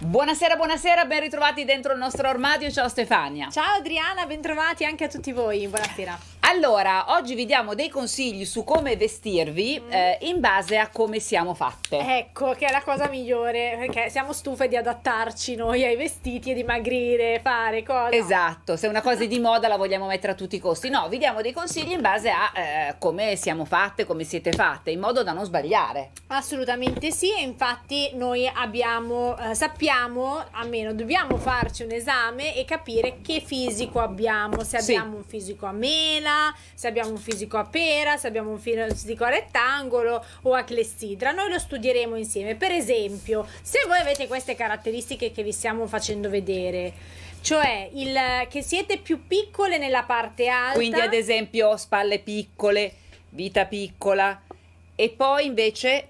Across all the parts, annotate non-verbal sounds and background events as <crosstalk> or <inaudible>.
Buonasera, buonasera, ben ritrovati dentro il nostro armadio. Ciao Stefania. Ciao Adriana, bentrovati anche a tutti voi. Buonasera. Allora, oggi vi diamo dei consigli su come vestirvi mm. eh, in base a come siamo fatte. Ecco, che è la cosa migliore, perché siamo stufe di adattarci noi ai vestiti e dimagrire, fare cose. Esatto, se una cosa è di moda la vogliamo mettere a tutti i costi. No, vi diamo dei consigli in base a eh, come siamo fatte, come siete fatte, in modo da non sbagliare. Assolutamente sì, e infatti noi abbiamo, eh, sappiamo, almeno dobbiamo farci un esame e capire che fisico abbiamo, se abbiamo sì. un fisico a mela, se abbiamo un fisico a pera, se abbiamo un fisico a rettangolo o a clessidra. Noi lo studieremo insieme. Per esempio, se voi avete queste caratteristiche che vi stiamo facendo vedere, cioè il, che siete più piccole nella parte alta. Quindi, ad esempio, spalle piccole, vita piccola, e poi invece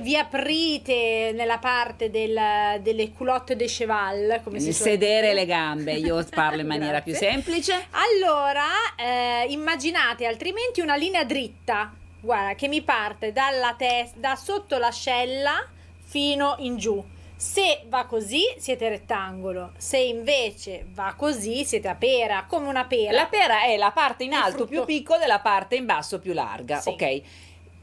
vi aprite nella parte del, delle culotte de cheval come si sedere le gambe io parlo in maniera più semplice allora eh, immaginate altrimenti una linea dritta guarda che mi parte dalla testa da sotto l'ascella fino in giù se va così siete rettangolo, se invece va così siete a pera, come una pera. La pera è la parte in alto più piccola e la parte in basso più larga, sì. ok?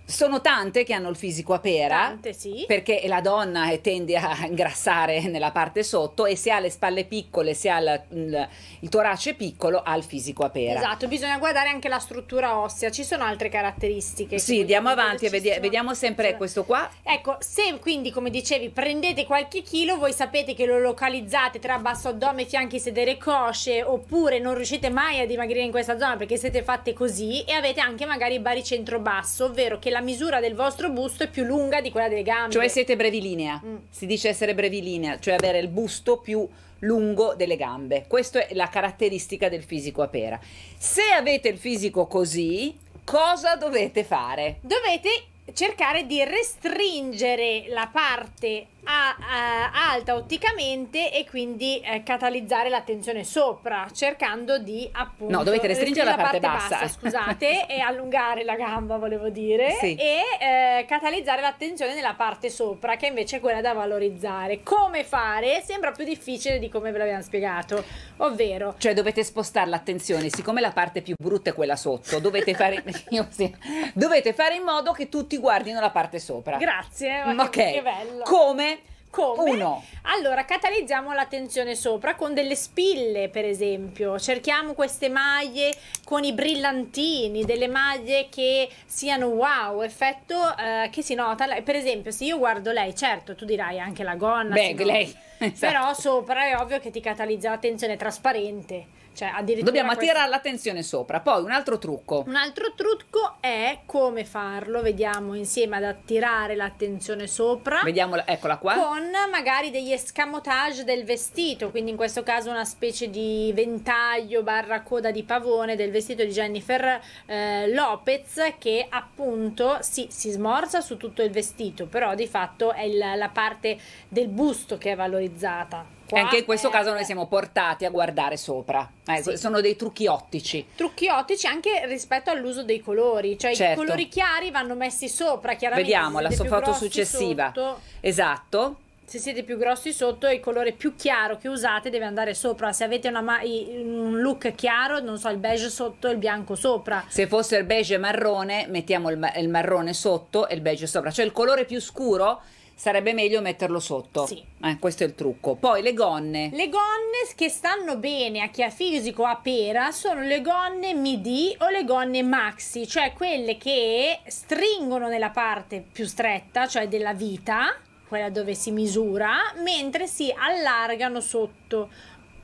Sono tante che hanno il fisico a pera tante, sì. perché la donna tende a ingrassare nella parte sotto e se ha le spalle piccole se ha il, il, il, torace piccolo ha il fisico a pera esatto bisogna guardare anche la struttura ossea ci sono altre caratteristiche sì andiamo avanti e vedi- vediamo sempre sì. questo qua ecco se quindi come dicevi prendete qualche chilo voi sapete che lo localizzate tra basso addome fianchi sedere cosce oppure non riuscite mai a dimagrire in questa zona perché siete fatte così e avete anche magari baricentro basso ovvero che la misura del vostro busto è più lunga di quella delle gambe. Cioè siete brevilinea, mm. si dice essere brevilinea, cioè avere il busto più lungo delle gambe. Questa è la caratteristica del fisico a pera. Se avete il fisico così, cosa dovete fare? Dovete cercare di restringere la parte a, a, alta otticamente e quindi eh, catalizzare l'attenzione sopra cercando di appunto no dovete restringere la parte, parte bassa, bassa scusate <laughs> e allungare la gamba volevo dire sì. e eh, catalizzare l'attenzione nella parte sopra che invece è quella da valorizzare. Come fare? Sembra più difficile di come ve l'abbiamo spiegato ovvero cioè dovete spostare l'attenzione siccome la parte più brutta è quella sotto dovete fare, <laughs> <laughs> sì, dovete fare in modo che tutti guardino la parte sopra. Grazie ma ok che bello. Come come? Uno. Allora, catalizziamo l'attenzione sopra con delle spille, per esempio. Cerchiamo queste maglie con i brillantini, delle maglie che siano wow, effetto eh, che si nota. Per esempio, se io guardo lei, certo, tu dirai anche la gonna. Beh, lei. <laughs> Esatto. Però sopra è ovvio che ti catalizza l'attenzione trasparente. Cioè, Dobbiamo attirare l'attenzione sopra. Poi un altro trucco. Un altro trucco è come farlo. Vediamo insieme ad attirare l'attenzione sopra. Vediamola, eccola qua. Con magari degli escamotage del vestito. Quindi in questo caso una specie di ventaglio barra coda di pavone del vestito di Jennifer eh, Lopez che appunto sì, si smorza su tutto il vestito, però di fatto è il, la parte del busto che è valorizzata. Qua anche in questo è... caso noi siamo portati a guardare sopra. Eh, sì. Sono dei trucchi ottici. Trucchi ottici anche rispetto all'uso dei colori. Cioè certo. i colori chiari vanno messi sopra, chiaramente. Vediamo la sua foto successiva. Sotto. Esatto se siete più grossi sotto il colore più chiaro che usate deve andare sopra se avete un look chiaro non so il beige sotto e il bianco sopra se fosse il beige marrone mettiamo il, ma- il marrone sotto e il beige sopra cioè il colore più scuro sarebbe meglio metterlo sotto. Sì. Eh, questo è il trucco. Poi le gonne. Le gonne che stanno bene a chi ha fisico a pera sono le gonne midi o le gonne maxi, cioè quelle che stringono nella parte più stretta, cioè della vita, quella dove si misura, mentre si allargano sotto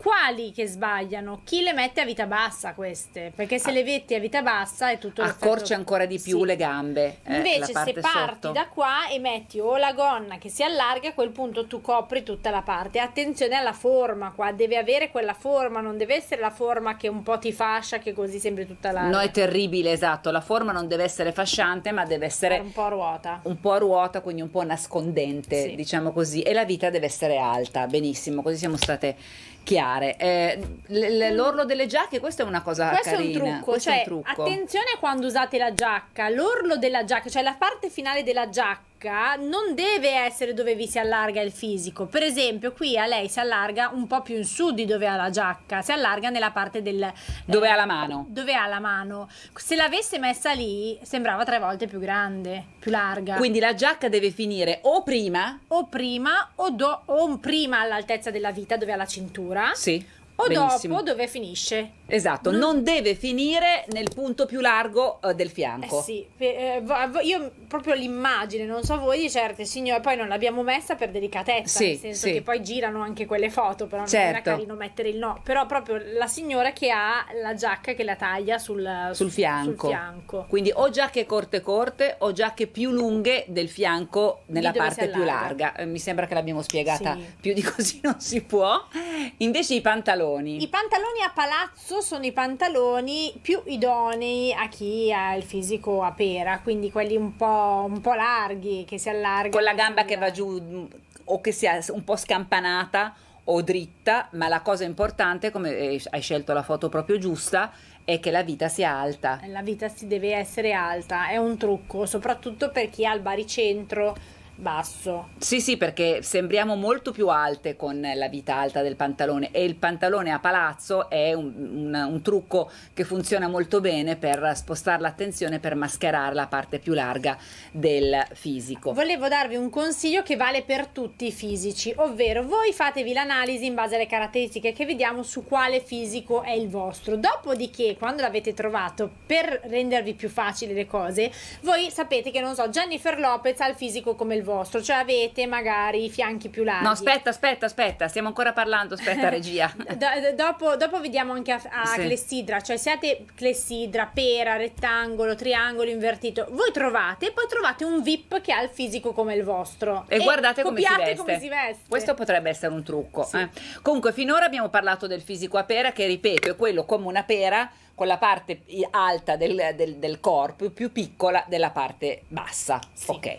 quali che sbagliano? Chi le mette a vita bassa queste? Perché se Ah. le metti a vita bassa è tutto Accorcia ancora di più Sì. le gambe. eh, Invece se parti sotto. da qua e metti o la gonna che si allarga, a quel punto tu copri tutta la parte. Attenzione alla forma qua, deve avere quella forma, non deve essere la forma che un po' ti fascia, che così sembri tutta la... No, è terribile, esatto. La forma non deve essere fasciante, ma deve essere un po' a ruota. un po' a ruota, quindi un po' nascondente, Sì. diciamo così, e la vita deve essere alta, benissimo, così siamo state chiare. Eh, l- l- l'orlo delle giacche, questa è una cosa Questo è un carina. trucco, questo è cioè un trucco. attenzione quando usate la giacca, l'orlo della giacca, cioè la parte finale della giacca non deve essere dove vi si allarga il fisico. Per esempio, qui a lei si allarga un po' più in su di dove ha la giacca, si allarga nella parte del Dove eh, ha la mano. Dove ha la mano. Se l'avesse messa lì, sembrava tre volte più grande, più larga. Quindi la giacca deve finire o prima, o prima o, do- o prima all'altezza della vita dove ha la cintura sì, o benissimo. dopo dove finisce. Esatto, Non- non deve finire nel punto più largo eh, del fianco. Eh sì, eh, io proprio l'immagine, non so voi di certe signore, poi non l'abbiamo messa per delicatezza, Sì, nel senso sì. che poi girano anche quelle foto, però non era Certo. carino mettere il no, però proprio la signora che ha la giacca che la taglia sul, Sul fianco. sul fianco. Quindi o giacche corte corte o giacche più lunghe del fianco nella parte più larga. Eh, Mi sembra che l'abbiamo spiegata Sì. più di così non si può. Invece i pantaloni. I pantaloni a palazzo sono i pantaloni più idonei a chi ha il fisico a pera, quindi quelli un po', un po' larghi che si allargano. con la gamba che va giù mh, o che sia un po' scampanata o dritta, ma la cosa importante, come eh, hai scelto la foto proprio giusta, è che la vita sia alta. La vita si deve essere alta, è un trucco, soprattutto per chi ha il baricentro basso. Sì, sì, perché sembriamo molto più alte con la vita alta del pantalone e il pantalone a palazzo è un, un- un trucco che funziona molto bene per spostare l'attenzione, per mascherare la parte più larga del fisico. Volevo darvi un consiglio che vale per tutti i fisici, ovvero voi fatevi l'analisi in base alle caratteristiche che vediamo su quale fisico è il vostro. Dopodiché, quando l'avete trovato, per rendervi più facili le cose, voi sapete che non so, Jennifer Lopez ha il fisico come il vostro, cioè avete magari i fianchi più larghi. No, aspetta, aspetta, aspetta, stiamo ancora parlando, aspetta <laughs> regia. Do- do- dopo, dopo vediamo anche a, a Sì. clessidra, cioè siate clessidra, pera, rettangolo, triangolo invertito. Voi trovate e poi trovate un VIP che ha il fisico come il vostro. E, guardate come si, veste. come si veste. Questo potrebbe essere un trucco. Sì. eh. Comunque, finora abbiamo parlato del fisico a pera, che ripeto, è quello come una pera con la parte alta del, del- del corpo più piccola della parte bassa. Sì. Ok.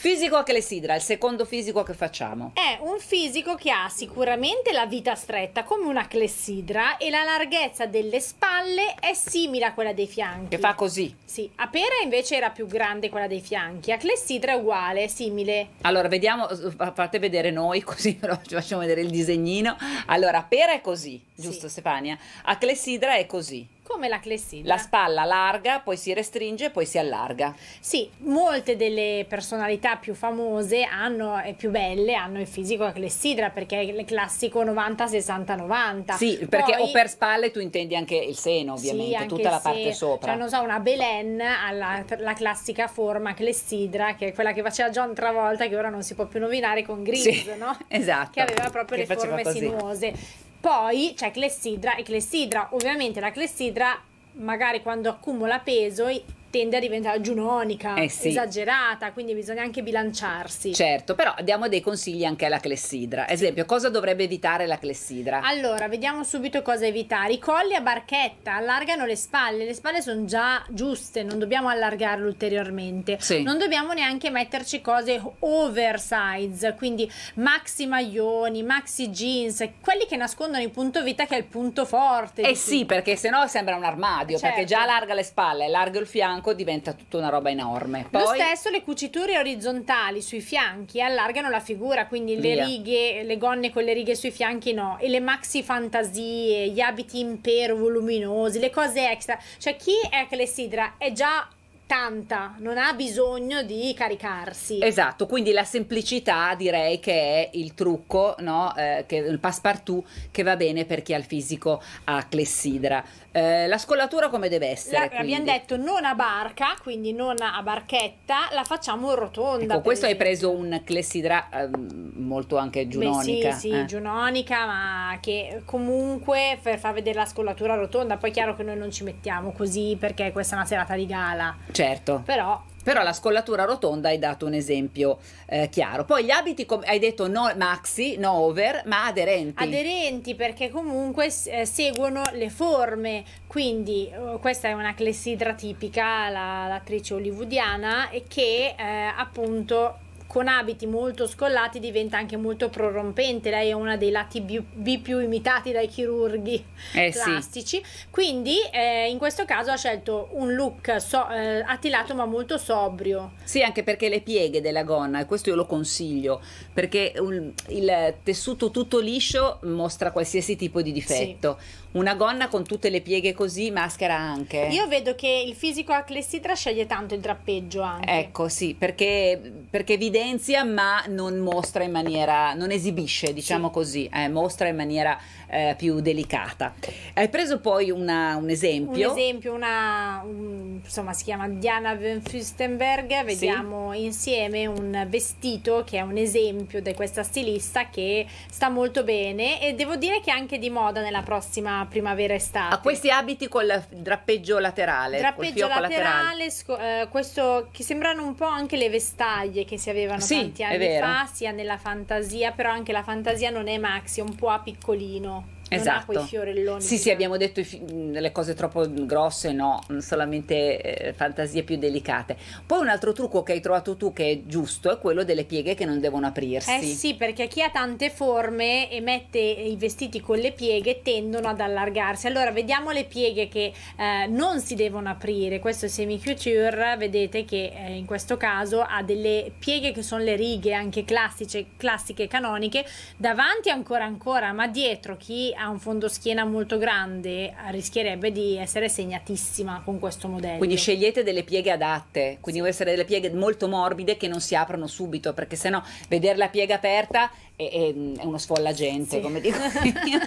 Fisico a clessidra, il secondo fisico che facciamo. È un fisico che ha sicuramente la vita stretta come una clessidra e la larghezza delle spalle è simile a quella dei fianchi. Che fa così. Sì, a pera invece era più grande quella dei fianchi, a clessidra è uguale, simile. Allora, vediamo, fa- fate vedere noi <laughs> così però ci facciamo vedere il disegnino. Allora, a pera è così, giusto Sì. Stefania? A clessidra è così. Come la clessidra. La spalla larga, poi si restringe poi si allarga. Sì, molte delle personalità più famose hanno, e più belle hanno il fisico a clessidra perché è il classico 90-60-90. Sì, perché Poi- o per spalle tu intendi anche il seno, Sì, ovviamente, anche tutta la se- parte sopra. Cioè, non so, una Belen ha la, la classica forma clessidra, che è quella che faceva John Travolta, che ora non si può più nominare con Grease, Sì, no? <laughs> esatto. Che aveva proprio Che le forme così. sinuose. Poi c'è clessidra e clessidra. Ovviamente la clessidra, magari quando accumula peso, tende a diventare giunonica, Eh sì. esagerata, quindi bisogna anche bilanciarsi. Certo, però diamo dei consigli anche alla clessidra. Ad esempio, cosa dovrebbe evitare la clessidra? Allora, vediamo subito cosa evitare. I colli a barchetta allargano le spalle, le spalle sono già giuste, non dobbiamo allargarle ulteriormente. Sì. Non dobbiamo neanche metterci cose oversize, quindi maxi maglioni, maxi jeans, quelli che nascondono il punto vita che è il punto forte. Eh sì, tutto. perché sennò sembra un armadio, Certo. perché già allarga le spalle, allarga il fianco, diventa tutta una roba enorme. Lo Poi stesso le cuciture orizzontali sui fianchi allargano la figura, quindi le Via. righe, le gonne con le righe sui fianchi no, e le maxi fantasie, gli abiti impero voluminosi, le cose extra. Cioè chi è clessidra è già tanta, non ha bisogno di caricarsi. Esatto, quindi la semplicità direi che è il trucco, no? eh, che, il passepartout che va bene per chi ha il fisico a clessidra. Eh, la scollatura come deve essere? La, abbiamo detto non a barca, quindi non a barchetta, la facciamo rotonda. Ecco, questo hai preso un clessidra eh, molto anche giunonica. Beh, sì, sì, eh. giunonica, ma che comunque per far vedere la scollatura rotonda, poi è chiaro che noi non ci mettiamo così perché questa è una serata di gala. Certo. Però però la scollatura rotonda hai dato un esempio eh, chiaro. Poi gli abiti, hai detto no maxi, no over, ma aderenti. Aderenti perché comunque eh, seguono le forme, quindi eh, questa è una clessidra tipica, la, l'attrice hollywoodiana, e che eh, appunto con abiti molto scollati diventa anche molto prorompente. Lei è una dei lati B, più imitati dai chirurghi eh, plastici. Sì. Quindi eh, in questo caso ha scelto un look so, eh, attilato ma molto sobrio. Sì, anche perché le pieghe della gonna, e questo io lo consiglio, perché un, il tessuto tutto liscio mostra qualsiasi tipo di difetto. Sì. Una gonna con tutte le pieghe così maschera anche. Io vedo che il fisico a clessidra sceglie tanto il drappeggio anche. Ecco, sì, perché, perché evidenzia ma non mostra in maniera, non esibisce, diciamo sì. così, eh, mostra in maniera eh, più delicata. Hai preso poi una, un esempio? Un esempio, una, un, insomma si chiama Diana Van Fustenberg, vediamo sì. insieme un vestito che è un esempio di questa stilista che sta molto bene e devo dire che è anche di moda nella prossima primavera-estate. Ha questi abiti col drappeggio laterale. Drappeggio laterale, sco- eh, questo che sembrano un po' anche le vestaglie che si avevano sì, tanti anni fa, sia nella fantasia, però anche la fantasia non è maxi, è un po' a piccolino esatto. quei fiorelloni. Sì, sì, abbiamo detto le cose troppo grosse, no, solamente eh, fantasie più delicate. Poi un altro trucco che hai trovato tu che è giusto è quello delle pieghe che non devono aprirsi. Eh sì, perché chi ha tante forme e mette i vestiti con le pieghe tendono ad allargarsi. Allora, vediamo le pieghe che eh, non si devono aprire. Questo è semi couture, vedete che eh, in questo caso ha delle pieghe che sono le righe anche classiche, classiche canoniche, davanti ancora ancora, ma dietro chi ha un fondoschiena molto grande rischierebbe di essere segnatissima con questo modello. Quindi scegliete delle pieghe adatte, quindi sì. devono essere delle pieghe molto morbide che non si aprono subito, perché sennò vedere la piega aperta è, è, è uno sfollagente, sì. come dico <laughs> io.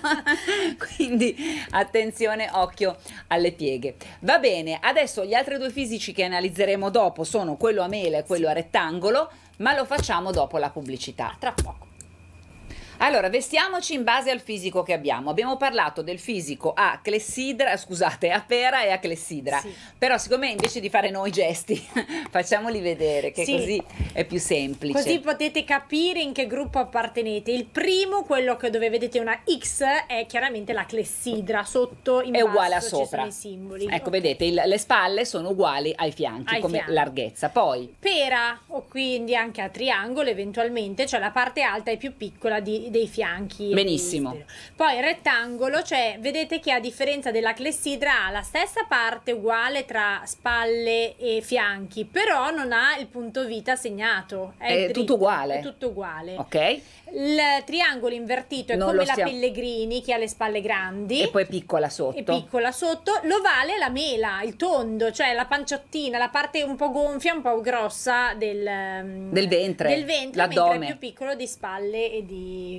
quindi attenzione, occhio alle pieghe. Va bene, adesso gli altri due fisici che analizzeremo dopo sono quello a mela e quello sì. a rettangolo, ma lo facciamo dopo la pubblicità. Tra poco. Allora, vestiamoci in base al fisico che abbiamo. Abbiamo parlato del fisico a clessidra, scusate, a pera e a clessidra. Sì. Però siccome invece di fare noi gesti, <laughs> facciamoli vedere che sì. così è più semplice. Così potete capire in che gruppo appartenete. Il primo, quello che dove vedete una X, è chiaramente la clessidra, sotto in è basso uguale a sopra. i simboli. Ecco, vedete, il, le spalle sono uguali ai fianchi ai come fianchi. larghezza. Poi pera o quindi anche a triangolo eventualmente, cioè la parte alta è più piccola di dei fianchi. Benissimo. Poi rettangolo, cioè vedete che a differenza della clessidra ha la stessa parte uguale tra spalle e fianchi, però non ha il punto vita segnato. È, è dritto, tutto uguale. È tutto uguale. Ok. Il triangolo invertito è Non come la stiamo- Pellegrini che ha le spalle grandi. E poi piccola sotto. e piccola sotto, l'ovale è la mela, il tondo, cioè la panciottina, la parte un po' gonfia, un po' grossa del, Del ventre, del ventre l'addome. mentre è più piccolo di spalle e di,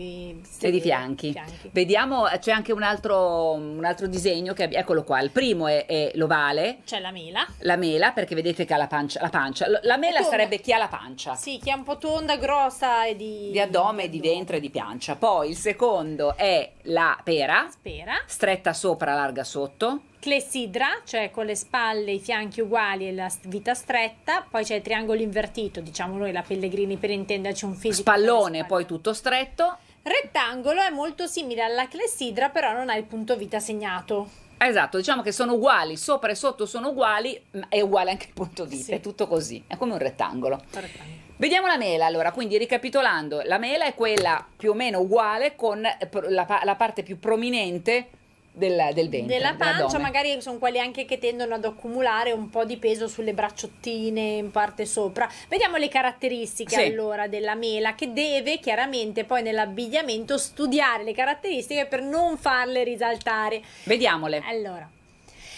e di fianchi. Vediamo, c'è anche un altro, un altro disegno che eccolo qua. Il primo è, è l'ovale, C'è la mela. la mela, perché vedete che ha la pancia. La, pancia. La mela sarebbe chi ha la pancia. Sì, che è un po' tonda, grossa e di... Di addome, di ventre e di pancia. Poi il secondo è la pera, Spera. stretta sopra, larga sotto. Clessidra, cioè con le spalle, i fianchi uguali e la vita stretta. Poi c'è il triangolo invertito, diciamo noi la Pellegrini per intenderci un fisico. Spallone, poi tutto stretto. Rettangolo è molto simile alla clessidra, però non ha il punto vita segnato. Esatto, diciamo che sono uguali, sopra e sotto sono uguali, ma è uguale anche il punto vita, Sì. è tutto così, è come un rettangolo. Rettangolo. Vediamo la mela allora, quindi ricapitolando, la mela è quella più o meno uguale con eh, la, la parte più prominente del, del ventre. Della pancia, magari sono quelli anche che tendono ad accumulare un po' di peso sulle bracciottine in parte sopra. Vediamo le caratteristiche Sì. allora della mela, che deve chiaramente poi nell'abbigliamento studiare le caratteristiche per non farle risaltare. Vediamole. Allora,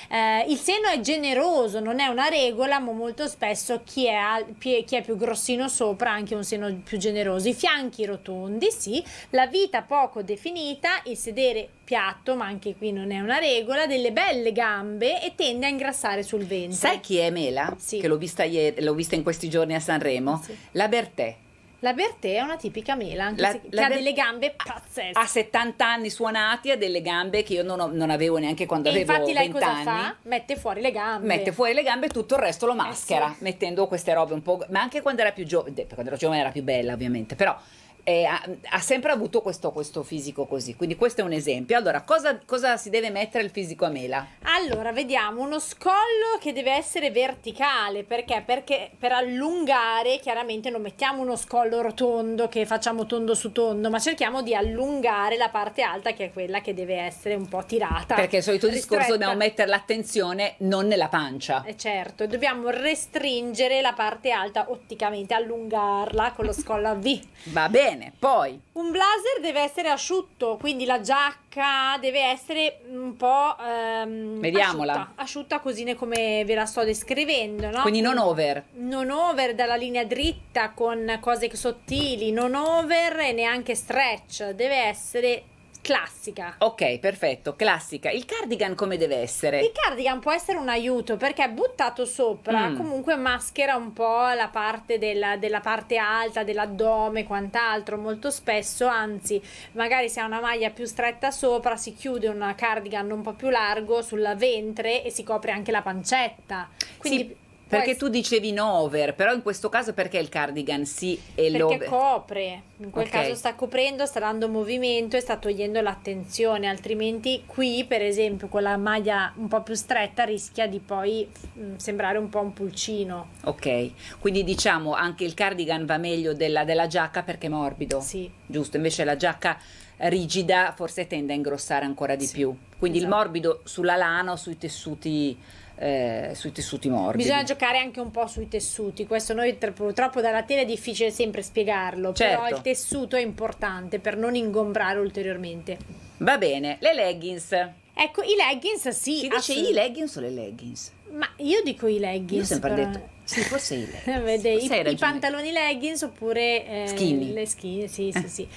Eh, il seno è generoso, non è una regola, ma molto spesso chi è, al- chi è più grossino sopra ha anche un seno più generoso. I fianchi rotondi, sì, la vita poco definita, il sedere piatto, ma anche qui non è una regola, delle belle gambe e tende a ingrassare sul ventre. Sai chi è Mela? Sì. Che l'ho vista, ieri, l'ho vista in questi giorni a Sanremo? Sì. La Bertè. La Bertè è una tipica mela, anche La- se- che la ha Ber- delle gambe pazzesche. Ha 70 anni suonati, ha delle gambe che io non, ho- non avevo neanche quando E avevo infatti lei 20 cosa anni. fa? Mette fuori le gambe. Mette fuori le gambe e tutto il resto lo maschera, Eh sì. mettendo queste robe un po'. Ma anche quando era più giovane, quando era giovane era più bella, ovviamente, però. Eh, ha, ha sempre avuto questo, questo fisico così, quindi questo è un esempio. Allora, cosa, cosa si deve mettere il fisico a mela? Allora, vediamo uno scollo che deve essere verticale, perché? Perché per allungare, chiaramente non mettiamo uno scollo rotondo che facciamo tondo su tondo, ma cerchiamo di allungare la parte alta che è quella che deve essere un po' tirata. Perché il solito discorso ristretta. dobbiamo mettere l'attenzione non nella pancia. Eh certo, dobbiamo restringere la parte alta otticamente, allungarla con lo scollo a V. Va bene, poi Un blazer deve essere asciutto, quindi la giacca deve essere un po' ehm, Vediamola. asciutta, asciutta così come ve la sto descrivendo, no? quindi non over. Non over dalla linea dritta con cose sottili, non over e neanche stretch, deve essere classica. Ok, perfetto, classica. Il cardigan come deve essere? Il cardigan può essere un aiuto perché buttato sopra Mm. comunque maschera un po' la parte della, della parte alta, dell'addome, quant'altro. Molto spesso, anzi, magari se ha una maglia più stretta sopra, si chiude un cardigan un po' più largo sul ventre e si copre anche la pancetta. Quindi Sì, perché tu dicevi over, però in questo caso perché il cardigan sì e perché l'over? copre, in quel Ok. caso sta coprendo, sta dando movimento e sta togliendo l'attenzione, altrimenti qui per esempio con la maglia un po' più stretta rischia di poi mm, sembrare un po' un pulcino. Ok, quindi diciamo anche il cardigan va meglio della, della giacca perché è morbido. Sì. Giusto, invece la giacca rigida forse tende a ingrossare ancora di Sì, più. Quindi il esatto. morbido sulla lana o sui tessuti, eh, sui tessuti morbidi. Bisogna giocare anche un po' sui tessuti, questo noi tr- purtroppo dalla tele è difficile sempre spiegarlo, però Certo. il tessuto è importante per non ingombrare ulteriormente. Va bene, le leggings. Ecco, i leggings sì, Si dice i leggings o le leggings? ma io dico i leggings. Io ho sempre però- detto, sì, forse i leggings. <laughs> Eh, Forse hai i, i pantaloni leggings oppure eh, le skinny, sì, sì, sì.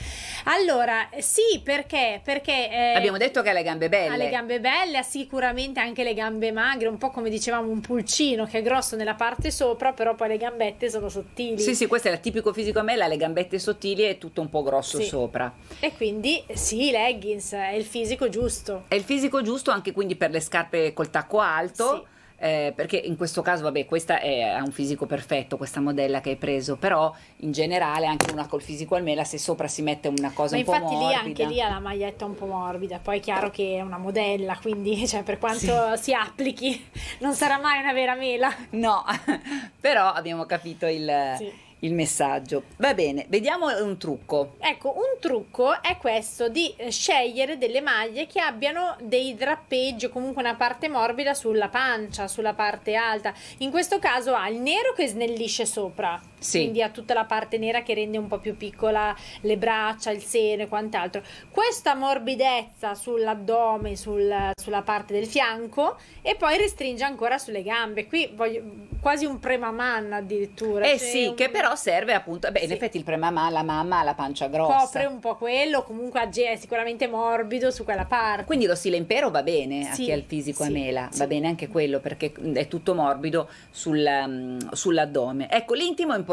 Allora, sì, perché? Perché eh, Abbiamo detto che ha le gambe belle. ha le gambe belle, ha sicuramente anche le gambe magre, un po' come dicevamo un pulcino che è grosso nella parte sopra, però poi le gambette sono sottili. Sì, sì, questo è il tipico fisico a me, ha le gambette sottili e tutto un po' grosso Sì. sopra. E quindi sì, leggings è il fisico giusto. È il fisico giusto anche quindi per le scarpe col tacco alto. Sì. Eh, perché in questo caso, vabbè, questa è, ha un fisico perfetto, questa modella che hai preso, però in generale anche una col fisico al mela, se sopra si mette una cosa Ma un po' infatti lì morbida. anche lì ha la maglietta un po' morbida, poi è chiaro che è una modella, quindi <laughs> cioè, per quanto si applichi non sarà mai una vera mela. No, <laughs> però abbiamo capito il, Sì. Il messaggio. Va bene, vediamo un trucco. Ecco, un trucco è questo di scegliere delle maglie che abbiano dei drappeggi o comunque una parte morbida sulla pancia, sulla parte alta. In questo caso ha il nero che snellisce sopra, Sì. quindi ha tutta la parte nera che rende un po' più piccola le braccia, il seno e quant'altro. Questa morbidezza sull'addome, sul- sulla parte del fianco e poi restringe ancora sulle gambe. Qui voglio quasi un premaman addirittura. Eh cioè sì, un- che però serve appunto, beh, in Sì. effetti il premamà, la mamma ha la pancia grossa. copre un po' quello, comunque è sicuramente morbido su quella parte. Quindi lo stile impero va bene a Sì, chi ha il fisico a mela, va bene anche quello perché è tutto morbido sul, um, sull'addome. Ecco, l'intimo è importante.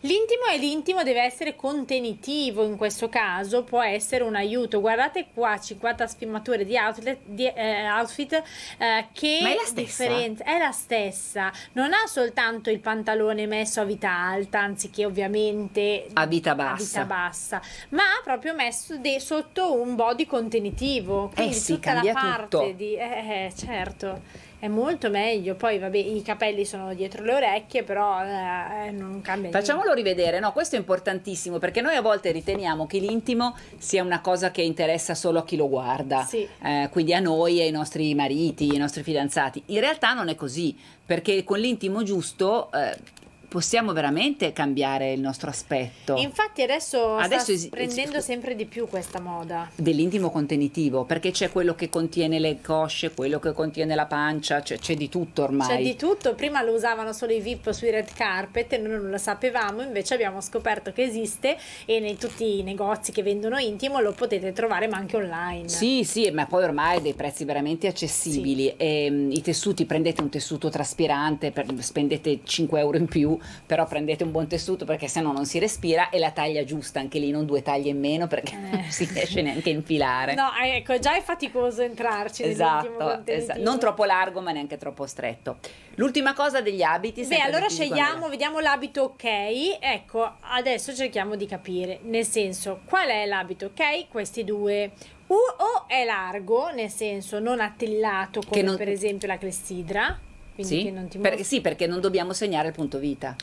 L'intimo e l'intimo deve essere contenitivo in questo caso, può essere un aiuto. Guardate qua, 50 sfumature di outfit, di, eh, outfit eh, che Ma è la stessa? differenza è la stessa. Non ha soltanto il pantalone messo a vita alta, anziché ovviamente A vita a bassa. vita bassa, ma ha proprio messo de- sotto un body contenitivo. Quindi sì, tutta la parte tutto. di eh, eh, certo. È molto meglio, poi vabbè i capelli sono dietro le orecchie, però eh, non cambia niente. Facciamolo rivedere, no? Questo è importantissimo perché noi a volte riteniamo che l'intimo sia una cosa che interessa solo a chi lo guarda, Sì. Eh, quindi a noi, ai nostri mariti, ai nostri fidanzati. In realtà non è così, perché con l'intimo giusto. eh, possiamo veramente cambiare il nostro aspetto. Infatti adesso, Adesso sta prendendo sempre di più questa moda. Dell'intimo contenitivo, perché c'è quello che contiene le cosce, quello che contiene la pancia, c'è, di tutto ormai. C'è di tutto, prima lo usavano solo i VIP sui red carpet e noi non lo sapevamo, invece abbiamo scoperto che esiste e nei tutti i negozi che vendono intimo lo potete trovare ma anche online. Sì, sì, ma poi ormai dei prezzi veramente accessibili. E, mm, I tessuti, prendete un tessuto traspirante, per- spendete 5 euro in più, però prendete un buon tessuto perché sennò non si respira e la taglia giusta, anche lì non due taglie in meno perché Eh. non si riesce neanche a infilare. No, ecco, già è faticoso entrarci Esatto, esatto, non troppo largo ma neanche troppo stretto. L'ultima cosa degli abiti. Beh, allora scegliamo, vediamo l'abito ok. Ecco, adesso cerchiamo di capire, nel senso, qual è l'abito ok? Questi due. U o è largo, nel senso non attillato come non- per esempio la clessidra, Sì? mostri. sì, perché non dobbiamo segnare il punto vita.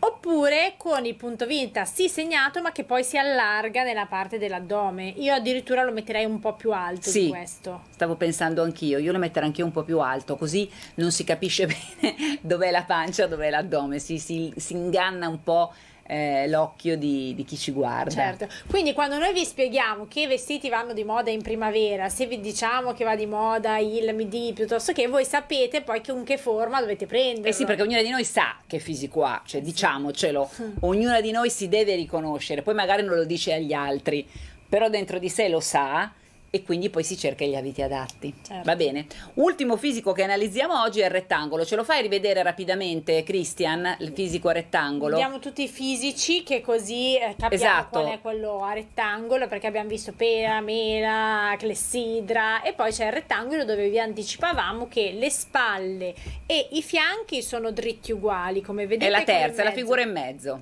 Oppure con il punto vita sì segnato, ma che poi si allarga nella parte dell'addome. Io addirittura lo metterei un po' più alto Sì. di questo. Stavo pensando anch'io, io lo metterei anche un po' più alto, così non si capisce <laughs> bene dov'è la pancia, dov'è l'addome, si, si- si inganna un po' eh, l'occhio di, di chi ci guarda. Certo, quindi quando noi vi spieghiamo che vestiti vanno di moda in primavera, se vi diciamo che va di moda il midi piuttosto che voi sapete poi con che forma dovete prenderlo. Eh sì, perché ognuna di noi sa che fisico ha, cioè diciamocelo, <laughs> ognuna di noi si deve riconoscere, poi magari non lo dice agli altri, però dentro di sé lo sa e quindi poi si cerca gli abiti adatti. Certo. Va bene. Ultimo fisico che analizziamo oggi è il rettangolo. Ce lo fai rivedere rapidamente, Christian, il fisico a rettangolo? Vediamo tutti i fisici che così eh, capiamo Esatto. qual è quello a rettangolo perché abbiamo visto pera, mela, clessidra e poi c'è il rettangolo dove vi anticipavamo che le spalle e i fianchi sono dritti uguali come vedete È la terza, la mezzo. figura in mezzo.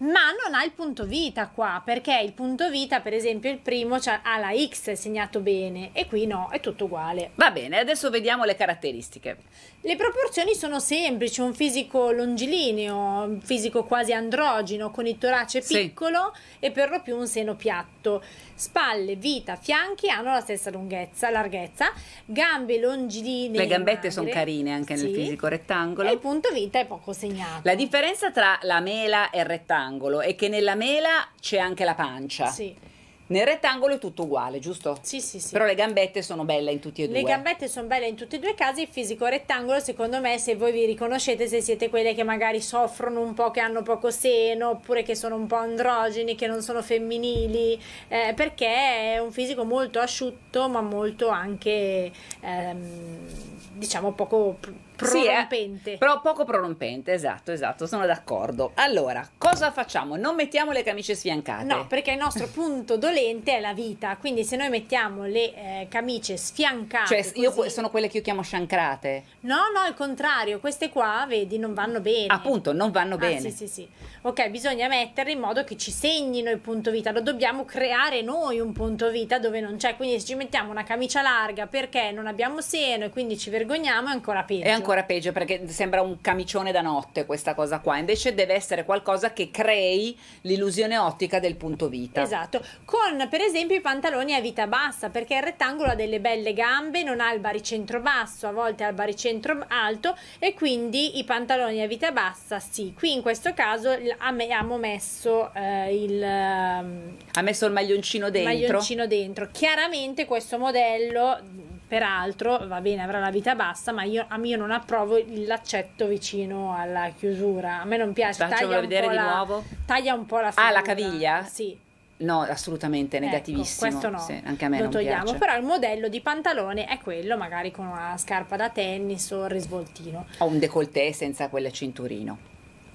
Ma non ha il punto vita qua perché il punto vita per esempio il primo ha la X segnato bene e qui no è tutto uguale Va bene, adesso vediamo le caratteristiche. le proporzioni sono semplici un fisico longilineo un fisico quasi androgino con il torace Sì. piccolo e per lo più un seno piatto spalle, vita, fianchi hanno la stessa lunghezza, larghezza gambe longilinee Le gambette sono carine anche nel Sì. fisico rettangolo. e il punto vita è poco segnato La differenza tra la mela e il rettangolo è che nella mela c'è anche la pancia. sì. Nel rettangolo è tutto uguale, giusto? Sì, sì, sì. Però le gambette sono belle in tutti e due. Le gambette sono belle in tutti e due i casi, il fisico rettangolo secondo me se voi vi riconoscete se siete quelle che magari soffrono un po', che hanno poco seno, oppure che sono un po' androgeni, che non sono femminili, eh, perché è un fisico molto asciutto ma molto anche ehm, diciamo poco pr- Sì, eh, prorompente. però poco prorompente, esatto, esatto, sono d'accordo. Allora, cosa facciamo? Non mettiamo le camicie sfiancate. No, perché il nostro punto dolente è la vita, quindi se noi mettiamo le eh, camicie sfiancate, Cioè, io così- sono quelle che io chiamo sciancrate. no, no, al contrario, queste qua, vedi, non vanno bene. Appunto, non vanno Ah, bene. sì, sì, sì. Ok, bisogna metterle in modo che ci segnino il punto vita, lo dobbiamo creare noi un punto vita dove non c'è, quindi se ci mettiamo una camicia larga perché non abbiamo seno e quindi ci vergogniamo è ancora peggio. È ancora peggio perché sembra un camicione da notte questa cosa qua, invece deve essere qualcosa che crei l'illusione ottica del punto vita. Esatto, con per esempio i pantaloni a vita bassa, perché il rettangolo ha delle belle gambe, non ha il baricentro basso, a volte ha il baricentro alto e quindi i pantaloni a vita bassa sì. Qui in questo caso il- abbiamo messo eh, il ehm, Ha messo il maglioncino dentro. maglioncino dentro. Chiaramente questo modello, peraltro, va bene, avrà la vita bassa, ma io, a me non approvo il laccetto vicino alla chiusura. A me non piace. Un vedere po' di la- nuovo. Taglia un po' la Ah, figura. la caviglia? Sì. No, assolutamente Ecco, negativissimo. questo no, Sì, anche a me lo non togliamo. piace. Però il modello di pantalone è quello, magari con una scarpa da tennis o il risvoltino. Ho un décolleté senza quel cinturino.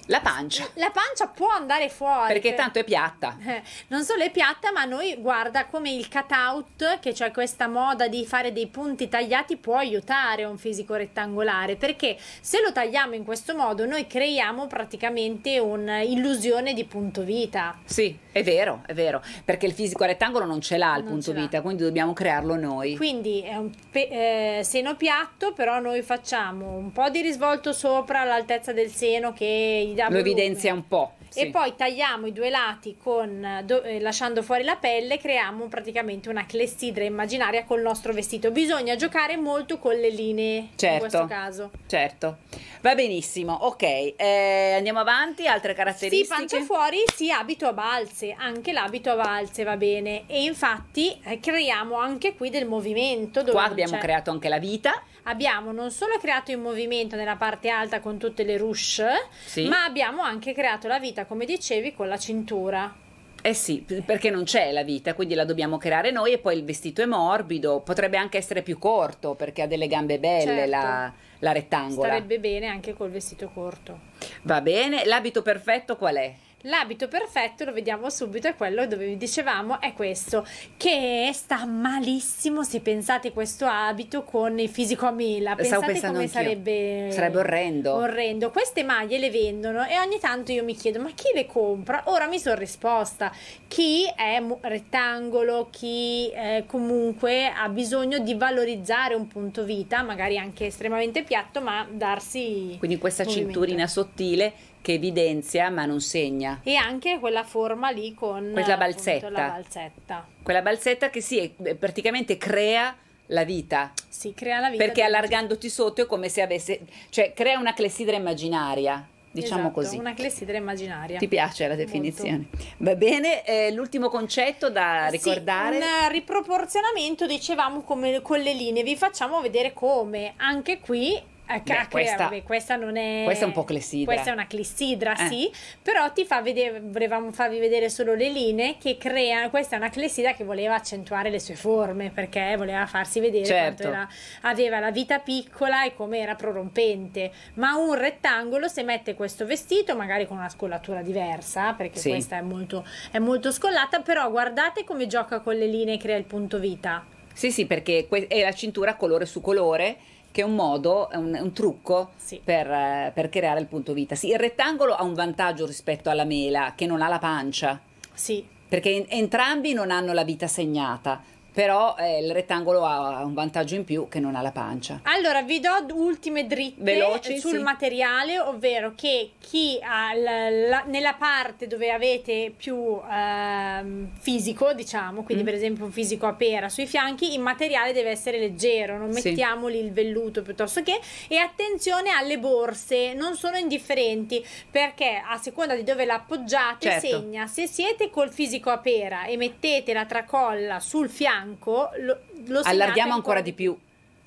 La pancia, La pancia può andare fuori. perché per- tanto è piatta. Eh, non solo è piatta, ma noi guarda come il cutout, che c'è questa moda di fare dei punti tagliati, può aiutare un fisico rettangolare. Perché se lo tagliamo in questo modo, noi creiamo praticamente un'illusione di punto vita. Sì, è vero, è vero, perché il fisico rettangolo non ce l'ha il Non punto vita, quindi dobbiamo crearlo noi. Quindi è un pe- eh, seno piatto, però noi facciamo un po' di risvolto sopra all'altezza del seno che dà Lo evidenzia un po'. e Sì. poi tagliamo i due lati con, do- eh, lasciando fuori la pelle, creiamo praticamente una clessidra immaginaria col nostro vestito. Bisogna giocare molto con le linee in Certo. questo caso. Certo, va benissimo, ok, eh, andiamo avanti, altre Sì, caratteristiche? pancia fuori, sì, abito a balze, anche l'abito a balze va bene. E infatti eh, creiamo anche qui del movimento. Dove Qua abbiamo creato anche la vita, Abbiamo non solo creato il movimento nella parte alta con tutte le ruche, Sì. ma abbiamo anche creato la vita, come dicevi, con la cintura. eh sì, perché non c'è la vita, quindi la dobbiamo creare noi e poi il vestito è morbido, potrebbe anche essere più corto perché ha delle gambe belle Certo. la, la rettangola. Starebbe bene anche col vestito corto. Va bene, l'abito perfetto qual è? L'abito perfetto, lo vediamo subito, è quello dove vi dicevamo, è questo, che sta malissimo se pensate questo abito con il fisico a mela. Pensate come sarebbe... Sarebbe orrendo. Orrendo. Queste maglie le vendono e ogni tanto io mi chiedo, ma chi le compra? Ora mi sono risposta, chi è rettangolo, chi eh, comunque ha bisogno di valorizzare un punto vita, magari anche estremamente piatto, ma darsi... Quindi questa movimento. cinturina sottile che evidenzia ma non segna. E anche quella forma lì con Quella appunto, balzetta. la balzetta. Quella balzetta che sì, eh, praticamente crea la vita. Si crea la vita. Perché allargandoti sotto è come se avesse, cioè crea una clessidra immaginaria, diciamo Esatto, così. Una clessidra immaginaria. Ti piace la definizione? Va bene, eh, l'ultimo concetto da Sì, ricordare. un eh, riproporzionamento, dicevamo, come con le linee. Vi facciamo vedere come. Anche qui. Eh, Beh, questa- vabbè, questa non è questa è un po' clessidra. questa è una clessidra Eh. sì però ti fa vedere volevamo farvi vedere solo le linee che creano questa è una clessidra che voleva accentuare le sue forme perché voleva farsi vedere Certo. quanto era- aveva la vita piccola e come era prorompente ma un rettangolo se mette questo vestito magari con una scollatura diversa perché Sì. questa è molto, è molto scollata però guardate come gioca con le linee e crea il punto vita Sì, sì, perché è la cintura colore su colore, che è un modo, è un, è un trucco Sì. per, eh, per creare il punto vita. Sì, il rettangolo ha un vantaggio rispetto alla mela, che non ha la pancia, sì perché en- entrambi non hanno la vita segnata, però eh, il rettangolo ha un vantaggio in più che non ha la pancia. Allora, vi do ultime dritte Veloci, sul sì. materiale, ovvero che chi ha l- la- nella parte dove avete più ehm, fisico, diciamo, quindi Mm. per esempio un fisico a pera sui fianchi, il materiale deve essere leggero, non Sì. mettiamoli il velluto piuttosto che e attenzione alle borse, non sono indifferenti, perché a seconda di dove l'appoggiate Certo. segna. Se siete col fisico a pera e mettete la tracolla sul fianco, lo, lo segnate Allarghiamo ancora di più,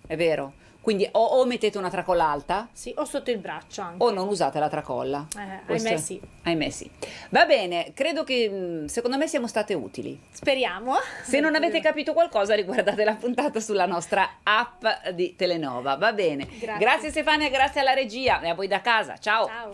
è vero. Quindi o, o mettete una tracolla alta Sì, o sotto il braccio anche. o non usate la tracolla. Eh, Questo ahimè sì. Ahimè sì. Va bene, credo che mh, secondo me siamo state utili. Speriamo. Se non avete capito qualcosa, riguardate la puntata sulla nostra app di Telenova. Va bene. Grazie. Grazie Stefania, grazie alla regia e a voi da casa. Ciao. Ciao.